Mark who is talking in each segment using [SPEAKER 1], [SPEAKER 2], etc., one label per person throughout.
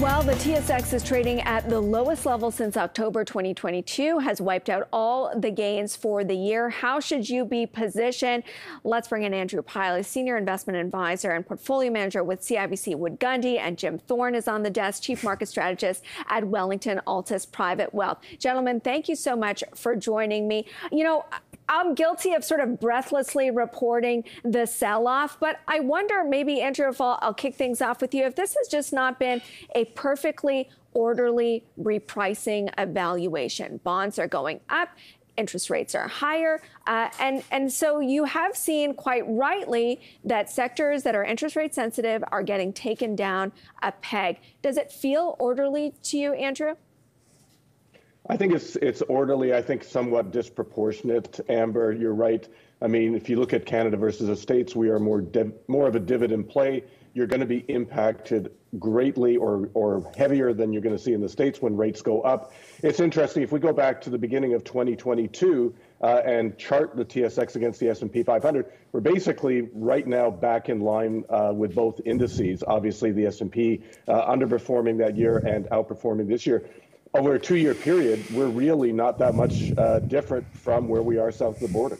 [SPEAKER 1] Well, the TSX is trading at the lowest level since October 2022, has wiped out all the gains for the year. How should you be positioned? Let's bring in Andrew Pyle, Senior Investment Advisor and Portfolio Manager with CIBC Wood Gundy, and Jim Thorne is on the desk, Chief Market Strategist at Wellington Altus Private Wealth. Gentlemen, thank you so much for joining me. You know, I'm guilty of sort of breathlessly reporting the sell off, but I wonder maybe, Andrew, if I'll, I'll, kick things off with you, if this has just not been a perfectly orderly repricing evaluation. Bonds are going up. Interest rates are higher. Uh, and, and so you have seen quite rightly that sectors that are interest rate sensitive are getting taken down a peg. Does it feel orderly to you, Andrew?
[SPEAKER 2] I think it's it's orderly. I think somewhat disproportionate. Amber, you're right. I mean, if you look at Canada versus the states, we are more div- more of a dividend play. You're going to be impacted greatly or or heavier than you're going to see in the states when rates go up. It's interesting if we go back to the beginning of 2022 uh, and chart the TSX against the S&P 500. We're basically right now back in line uh, with both indices. Obviously, the S&P uh, underperforming that year and outperforming this year over a two-year period, we're really not that much uh, different from where we are south of the border.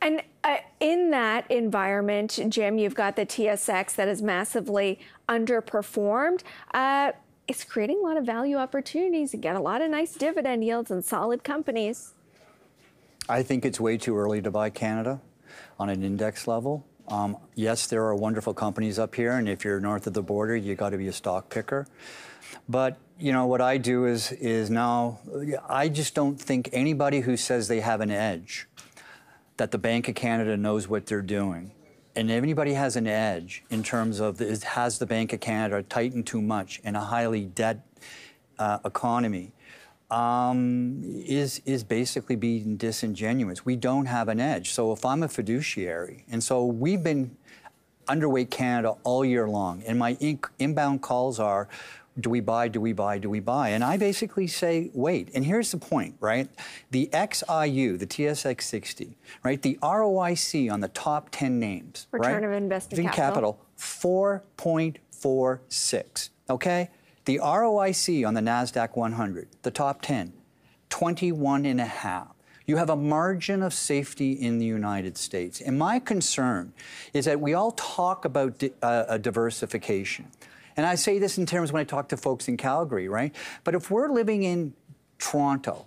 [SPEAKER 1] And uh, in that environment, Jim, you've got the TSX that has massively underperformed. Uh, it's creating a lot of value opportunities. You get a lot of nice dividend yields and solid companies.
[SPEAKER 3] I think it's way too early to buy Canada on an index level. Um, yes, there are wonderful companies up here, and if you're north of the border, you got to be a stock picker. But you know what I do is is now I just don't think anybody who says they have an edge, that the Bank of Canada knows what they're doing, and anybody has an edge in terms of the, has the Bank of Canada tightened too much in a highly debt uh, economy. Um, is is basically being disingenuous. We don't have an edge. So if I'm a fiduciary, and so we've been underweight Canada all year long, and my in- inbound calls are, do we buy, do we buy, do we buy? And I basically say, wait. And here's the point, right? The XIU, the TSX 60, right? The ROIC on the top 10 names,
[SPEAKER 1] Return
[SPEAKER 3] right?
[SPEAKER 1] of invested capital.
[SPEAKER 3] capital 4.46, okay? The ROIC on the NASDAQ 100, the top 10, 21 and a half. You have a margin of safety in the United States. And my concern is that we all talk about di- uh, diversification. And I say this in terms when I talk to folks in Calgary, right? But if we're living in Toronto,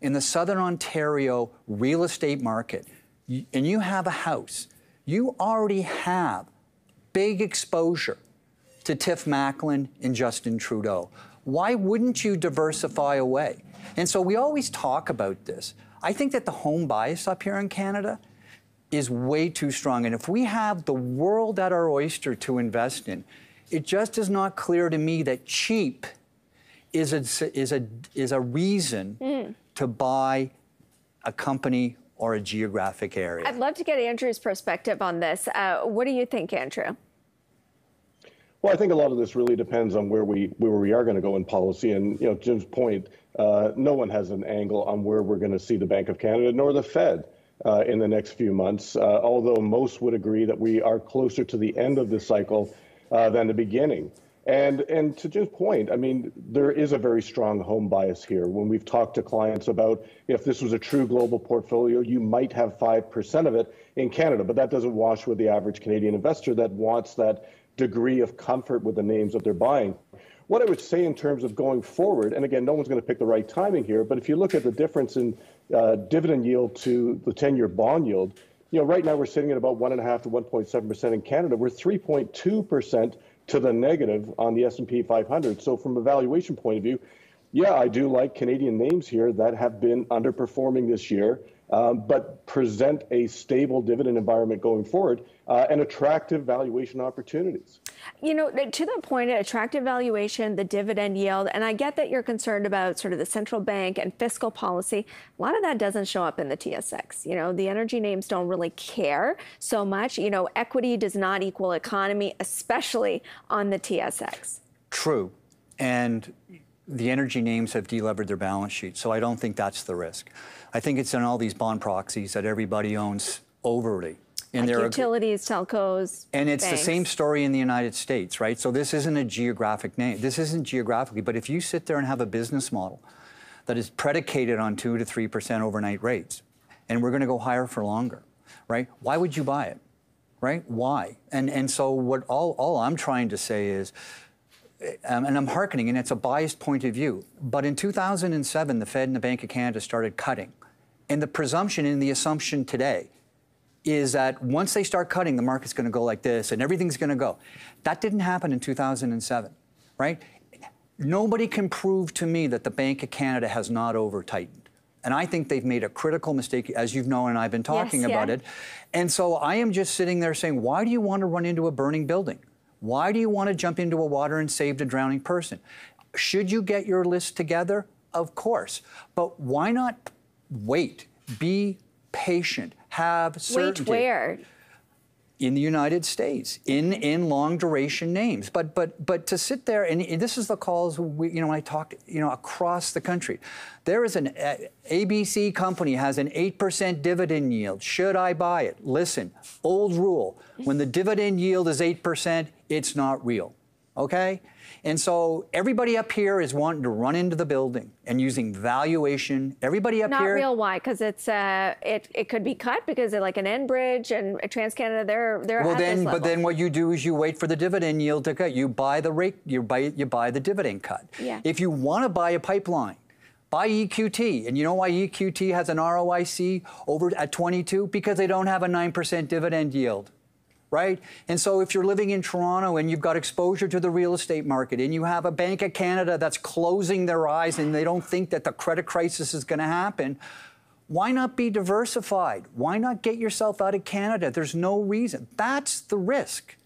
[SPEAKER 3] in the Southern Ontario real estate market, and you have a house, you already have big exposure to Tiff Macklem and Justin Trudeau. Why wouldn't you diversify away? And so we always talk about this. I think that the home bias up here in Canada is way too strong. And if we have the world at our oyster to invest in, it just is not clear to me that cheap is a, is a, is a reason mm. to buy a company or a geographic area.
[SPEAKER 1] I'd love to get Andrew's perspective on this. Uh, what do you think, Andrew?
[SPEAKER 2] Well, I think a lot of this really depends on where we where we are going to go in policy. And you know, Jim's point, uh, no one has an angle on where we're going to see the Bank of Canada nor the Fed uh, in the next few months. Uh, although most would agree that we are closer to the end of this cycle uh, than the beginning. And and to Jim's point, I mean, there is a very strong home bias here. When we've talked to clients about if this was a true global portfolio, you might have five percent of it in Canada, but that doesn't wash with the average Canadian investor that wants that degree of comfort with the names that they're buying. What I would say in terms of going forward, and again, no one's going to pick the right timing here, but if you look at the difference in uh, dividend yield to the 10-year bond yield, you know, right now we're sitting at about one and a half to 1.7 percent in Canada. We're 3.2 percent to the negative on the S&P 500. So from a valuation point of view, yeah, I do like Canadian names here that have been underperforming this year um, but present a stable dividend environment going forward uh, and attractive valuation opportunities.
[SPEAKER 1] You know, to the point, attractive valuation, the dividend yield, and I get that you're concerned about sort of the central bank and fiscal policy. A lot of that doesn't show up in the TSX. You know, the energy names don't really care so much. You know, equity does not equal economy, especially on the TSX.
[SPEAKER 3] True. And the energy names have delevered their balance sheet, so I don't think that's the risk. I think it's in all these bond proxies that everybody owns overly.
[SPEAKER 1] And like utilities, telcos,
[SPEAKER 3] and it's
[SPEAKER 1] banks.
[SPEAKER 3] the same story in the United States, right? So this isn't a geographic name. This isn't geographically, but if you sit there and have a business model that is predicated on two to three percent overnight rates, and we're going to go higher for longer, right? Why would you buy it, right? Why? And and so what all all I'm trying to say is. Um, and I'm hearkening, and it's a biased point of view. But in 2007, the Fed and the Bank of Canada started cutting. And the presumption and the assumption today is that once they start cutting, the market's going to go like this and everything's going to go. That didn't happen in 2007, right? Nobody can prove to me that the Bank of Canada has not over tightened. And I think they've made a critical mistake, as you've known, and I've been talking
[SPEAKER 1] yes,
[SPEAKER 3] about
[SPEAKER 1] yeah.
[SPEAKER 3] it. And so I am just sitting there saying, why do you want to run into a burning building? Why do you want to jump into a water and save a drowning person? Should you get your list together? Of course. But why not wait? Be patient. Have certainty.
[SPEAKER 1] Wait, where?
[SPEAKER 3] In the United States in in long duration names. But but but to sit there and, and this is the calls we, you know I talked you know across the country, there is an uh, ABC company has an eight percent dividend yield. Should I buy it? Listen, old rule: when the dividend yield is eight percent, it's not real. Okay. And so everybody up here is wanting to run into the building and using valuation. Everybody up
[SPEAKER 1] Not
[SPEAKER 3] here.
[SPEAKER 1] Not real. Why? Because it's uh, it it could be cut because they're like an Enbridge and TransCanada. They're they're
[SPEAKER 3] well then, but then what you do is you wait for the dividend yield to cut. You buy the rate. You buy you buy the dividend cut.
[SPEAKER 1] Yeah.
[SPEAKER 3] If you want to buy a pipeline. Buy EQT. And you know why EQT has an ROIC over at 22? Because they don't have a 9% dividend yield right? And so if you're living in Toronto and you've got exposure to the real estate market and you have a Bank of Canada that's closing their eyes and they don't think that the credit crisis is going to happen, why not be diversified? Why not get yourself out of Canada? There's no reason. That's the risk.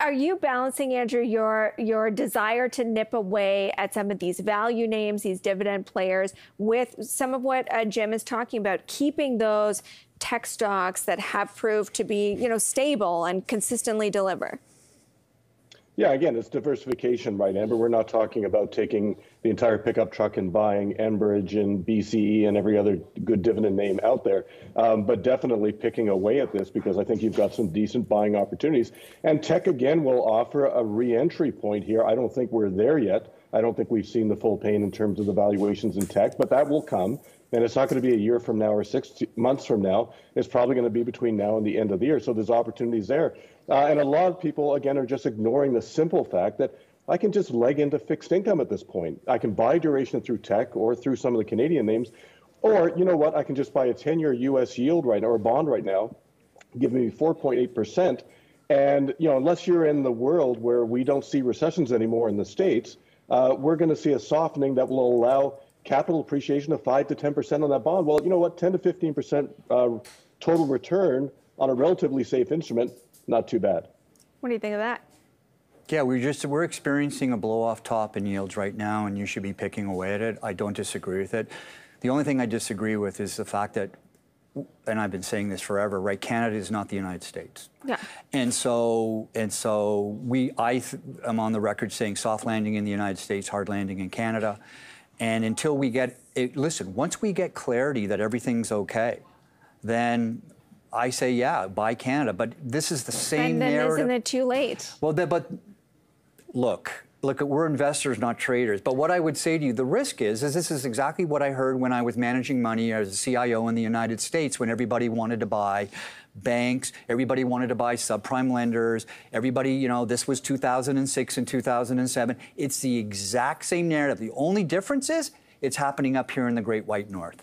[SPEAKER 1] Are you balancing, Andrew, your your desire to nip away at some of these value names, these dividend players, with some of what uh, Jim is talking about, keeping those tech stocks that have proved to be, you know, stable and consistently deliver?
[SPEAKER 2] Yeah, again, it's diversification, right, Amber? We're not talking about taking the entire pickup truck and buying Enbridge and BCE and every other good dividend name out there, um, but definitely picking away at this because I think you've got some decent buying opportunities. And tech, again, will offer a re entry point here. I don't think we're there yet. I don't think we've seen the full pain in terms of the valuations in tech, but that will come. And it's not going to be a year from now or six months from now. It's probably going to be between now and the end of the year. So there's opportunities there. Uh, and a lot of people, again, are just ignoring the simple fact that I can just leg into fixed income at this point. I can buy duration through tech or through some of the Canadian names. Or, you know what, I can just buy a 10 year US yield right now or a bond right now, giving me 4.8%. And, you know, unless you're in the world where we don't see recessions anymore in the States, uh, we're going to see a softening that will allow capital appreciation of 5 to 10% on that bond. Well, you know what? 10 to 15% uh, total return on a relatively safe instrument, not too bad.
[SPEAKER 1] What do you think of that?
[SPEAKER 3] Yeah, we're just we're experiencing a blow off top in yields right now, and you should be picking away at it. I don't disagree with it. The only thing I disagree with is the fact that, and I've been saying this forever, right? Canada is not the United States.
[SPEAKER 1] Yeah.
[SPEAKER 3] And so and so we I th- am on the record saying soft landing in the United States, hard landing in Canada. And until we get it, listen, once we get clarity that everything's okay, then I say, yeah, buy Canada. But this is the same
[SPEAKER 1] and then
[SPEAKER 3] narrative.
[SPEAKER 1] isn't it too late?
[SPEAKER 3] Well, the, but look, look, we're investors, not traders. But what I would say to you, the risk is, is this is exactly what I heard when I was managing money as a CIO in the United States, when everybody wanted to buy banks, everybody wanted to buy subprime lenders, everybody, you know, this was 2006 and 2007. It's the exact same narrative. The only difference is it's happening up here in the Great White North.